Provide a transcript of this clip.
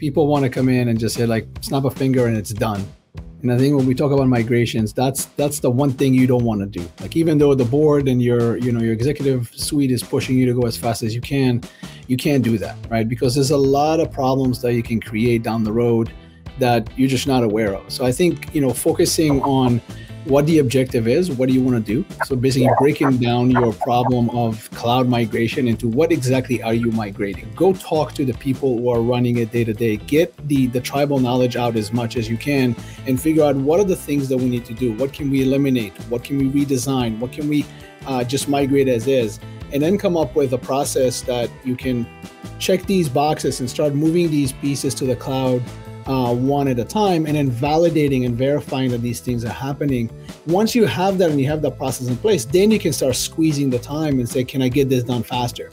people want to come in and just say like snap a finger and it's done. And I think when we talk about migrations, that's that's the one thing you don't want to do. Like even though the board and your you know your executive suite is pushing you to go as fast as you can, you can't do that, right? Because there's a lot of problems that you can create down the road that you're just not aware of. So I think you know focusing on what the objective is, what do you want to do? So basically breaking down your problem of cloud migration into what exactly are you migrating? Go talk to the people who are running it day to day. Get the the tribal knowledge out as much as you can and figure out what are the things that we need to do? What can we eliminate? What can we redesign? What can we uh, just migrate as is? And then come up with a process that you can check these boxes and start moving these pieces to the cloud uh, one at a time and then validating and verifying that these things are happening. Once you have that and you have that process in place, then you can start squeezing the time and say, can I get this done faster?